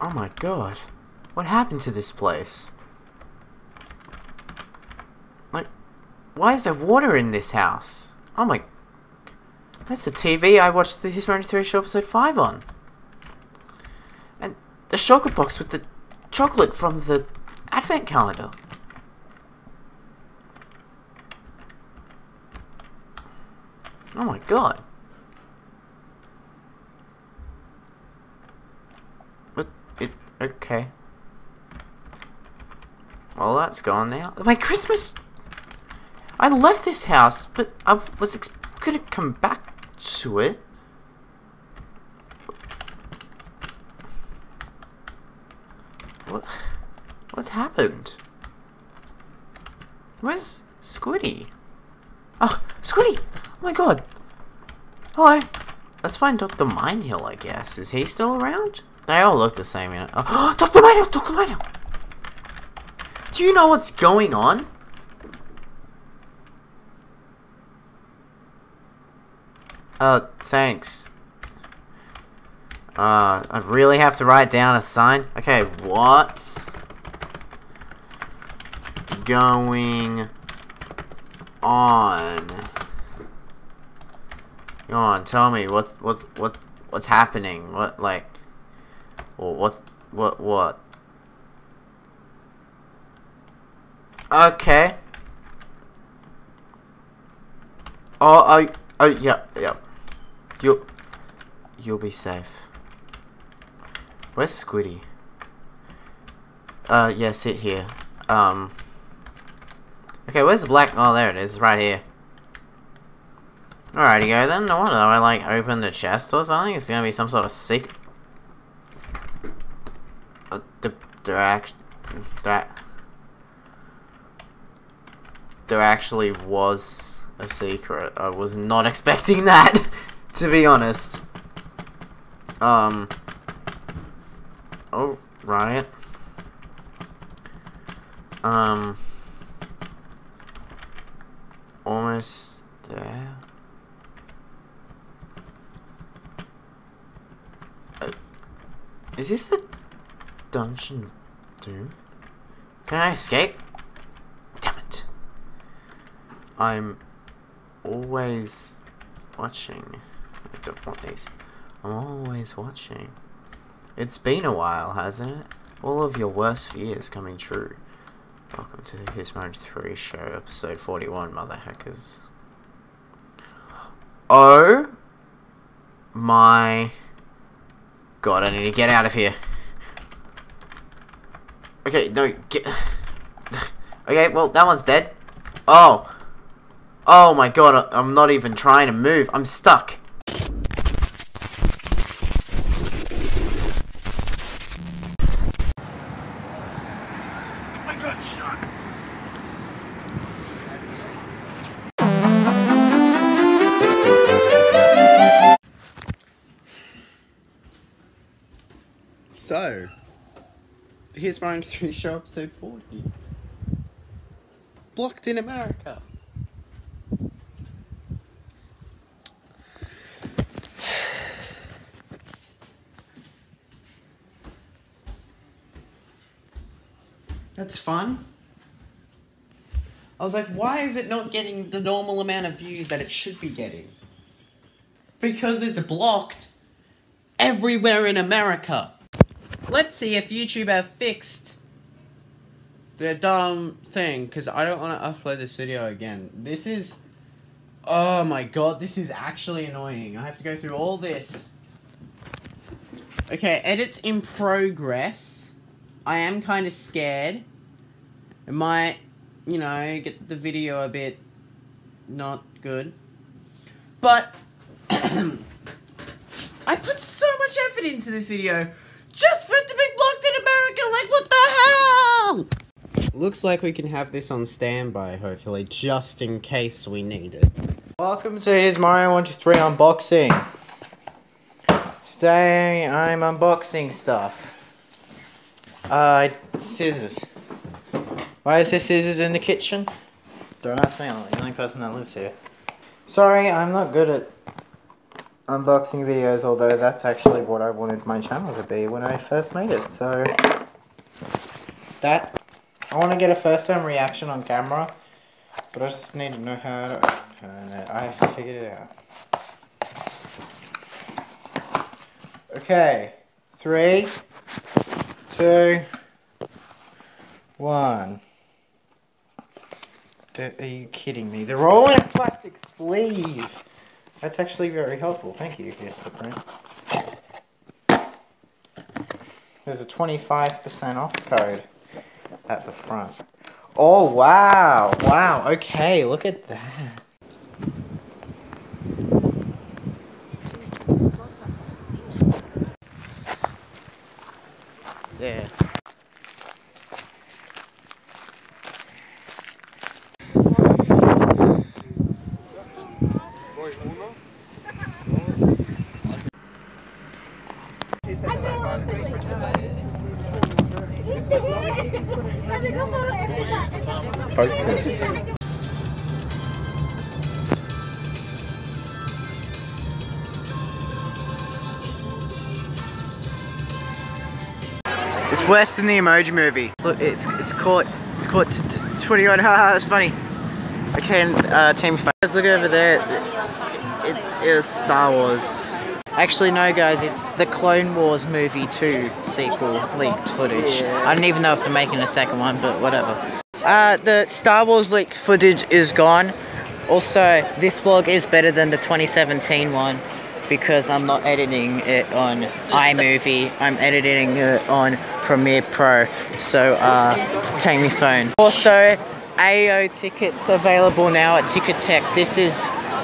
Oh my god. What happened to this place? Like, why is there water in this house? Oh my... That's the TV I watched the His 3 Show episode 5 on. And the chocolate box with the chocolate from the advent calendar. Oh my god. What? It. Okay. Well, that's gone now. My Christmas. I left this house, but I was gonna come back to it. What? What's happened? Where's Squiddy? Oh, Squiddy! Oh my god! Hello! Let's find Dr. Minehill, I guess. Is he still around? They all look the same, you know. Oh, Dr. Minehill! Dr. Minehill! Do you know what's going on? Uh, thanks. Uh, I really have to write down a sign? Okay, what's going on? Go on, tell me what what what what's happening? What like well, what's what what? Okay. Oh, I oh, yeah, yeah. You, you'll be safe. Where's Squiddy? Uh, yeah, sit here. Um. Okay, where's the black? Oh, there it is, right here. Alrighty, go then. No wonder I like open the chest or something. It's gonna be some sort of secret. Uh, the there act there, there actually was a secret. I was not expecting that, to be honest. Um. Oh, right. Um. Almost there. Uh, is this the dungeon Can I escape? Damn it. I'm always watching. I don't want these. I'm always watching. It's been a while, hasn't it? All of your worst fears coming true. Welcome to the His Mind 3 show, episode 41, mother hackers. Oh my god, I need to get out of here. Okay, no, get... Okay, well, that one's dead. Oh. Oh my god, I'm not even trying to move. I'm stuck. Here's my 3 show episode 40. Blocked in America. That's fun. I was like, why is it not getting the normal amount of views that it should be getting? Because it's blocked everywhere in America. Let's see if YouTube have fixed the dumb thing, because I don't want to upload this video again. This is... Oh my god, this is actually annoying. I have to go through all this. Okay, edits in progress. I am kind of scared. It might, you know, get the video a bit not good. But I put so much effort into this video just for it to be blocked in America. Like, what the hell? Looks like we can have this on standby, hopefully, just in case we need it. Welcome to his Mario 123 unboxing. Today, I'm unboxing stuff. Uh, scissors. Why is there scissors in the kitchen? Don't ask me, I'm the only person that lives here. Sorry, I'm not good at unboxing videos, although that's actually what I wanted my channel to be when I first made it. So that I want to get a first time reaction on camera, but I just need to know how to it. I figured it out. Okay, three, two, one. Are you kidding me? They're all in a plastic sleeve. That's actually very helpful. Thank you, Vistaprint. There's a 25% off code at the front. Oh, wow. Wow. Okay, look at that. There. It's worse than the Emoji Movie. Look, it's it's caught it's caught 21. Haha, that's funny. Okay, uh, Team Guys, look over there. It, it is Star Wars. Actually, no, guys, it's the Clone Wars movie 2 sequel leaked footage. I don't even know if they're making a second one, but whatever. Uh, the Star Wars leaked footage is gone. Also, this vlog is better than the 2017 one because I'm not editing it on iMovie. I'm editing it on Premiere Pro. So, uh, take me phone. Also, AO tickets available now at Ticketek. This is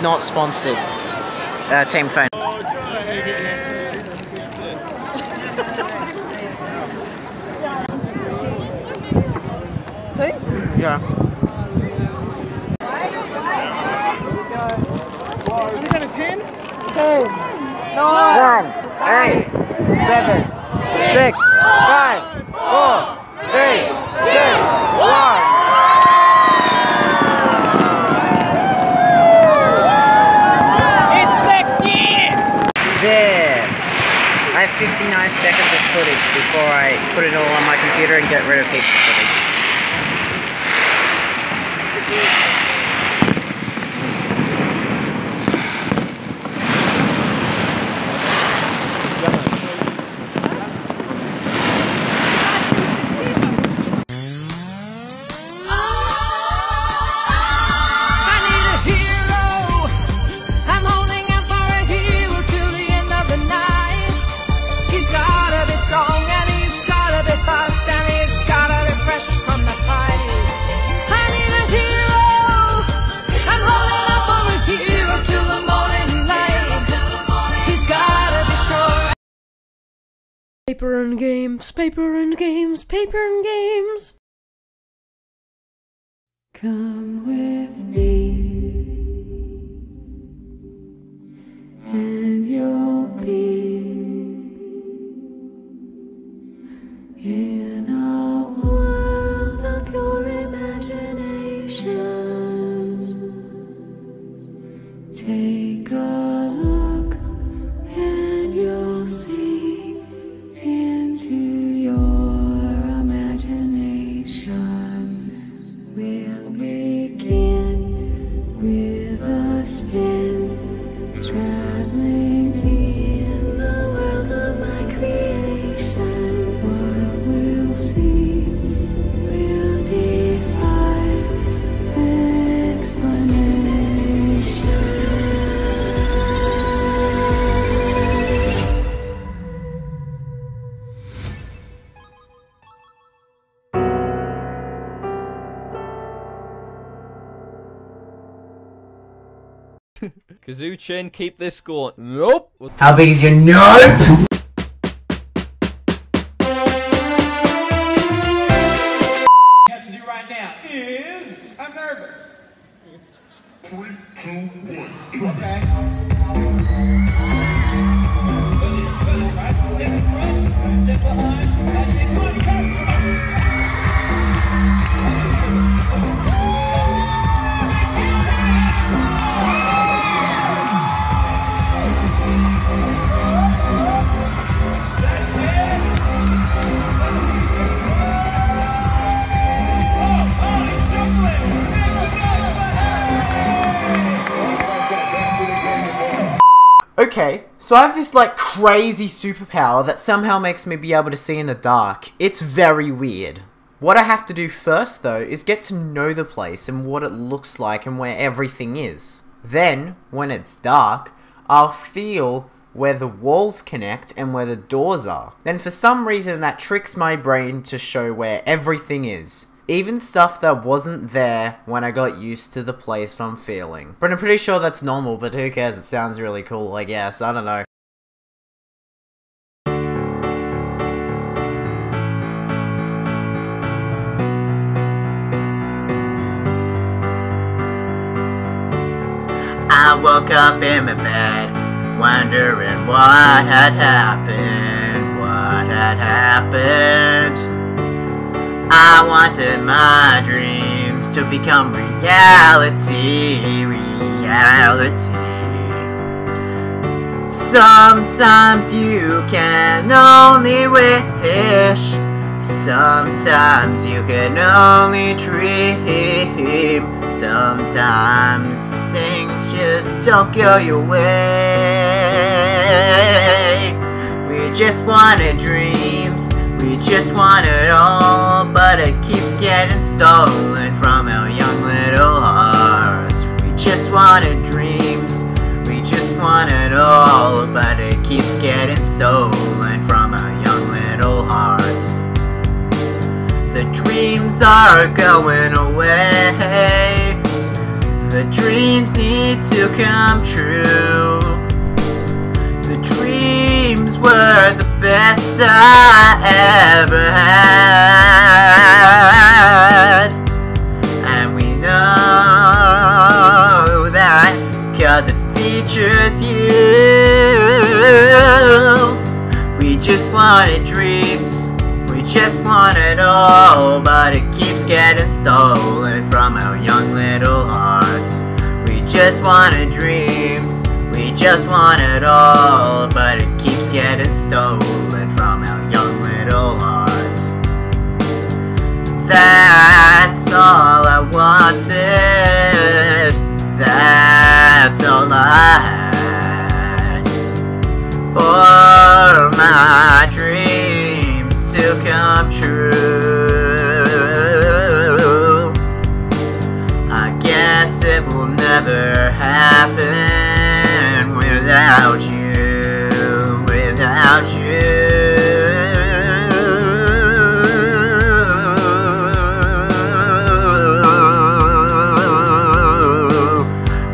not sponsored. Uh, team phone. See? Yeah. Got a 10? One, eight, seven, six, five, four, three, two, one. It's next year! There. I have 59 seconds of footage before I put it all on my computer and get rid of heaps of footage. Paper and games, paper and games, paper and games. Come with me, and you'll be with a spin, traveling Kazuchin, keep this going. Nope. How big is your nope? Okay, so I have this like crazy superpower that somehow makes me be able to see in the dark. It's very weird. What I have to do first though is get to know the place and what it looks like and where everything is. Then, when it's dark, I'll feel where the walls connect and where the doors are. Then for some reason that tricks my brain to show where everything is. Even stuff that wasn't there when I got used to the place I'm feeling. But I'm pretty sure that's normal, but who cares, it sounds really cool, I guess, I don't know. I woke up in my bed, wondering what had happened, what had happened. I wanted my dreams to become reality, reality. Sometimes you can only wish, sometimes you can only dream. Sometimes things just don't go your way. We just wanna dreams, we just want it all, but it keeps getting stolen from our young little hearts. We just wanted dreams, we just want it all, but it keeps getting stolen from our young little hearts. The dreams are going away. The dreams need to come true. The dreams were the best I ever had. And we know that cause it features you. We just wanted dreams. We just want it all, but it keeps getting stolen from our young little hearts. We just wanted dreams, we just want it all, but it getting stolen from our young little hearts. That's all I wanted, that's all I had for my dreams to come true. I guess it will never happen without you, you.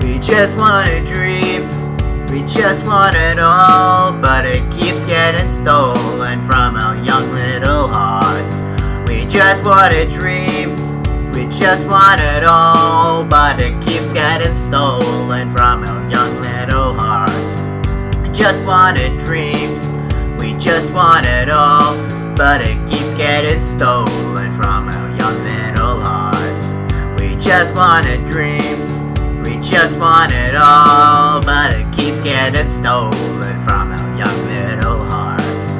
We just wanted dreams, we just want it all, but it keeps getting stolen from our young little hearts. We just wanted dreams, we just want it all, but it keeps getting stolen from our young little hearts. We just wanted dreams, just want it all, but it keeps getting stolen from our young little hearts. We just wanted dreams, we just want it all, but it keeps getting stolen from our young little hearts.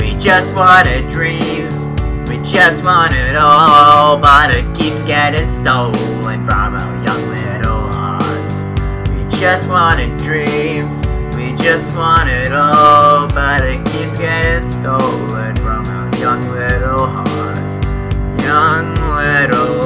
We just wanted dreams, we just want it all, but it keeps getting stolen from our young little hearts. We just wanted dreams, just want it all, but it keeps getting stolen from our young little hearts. Young little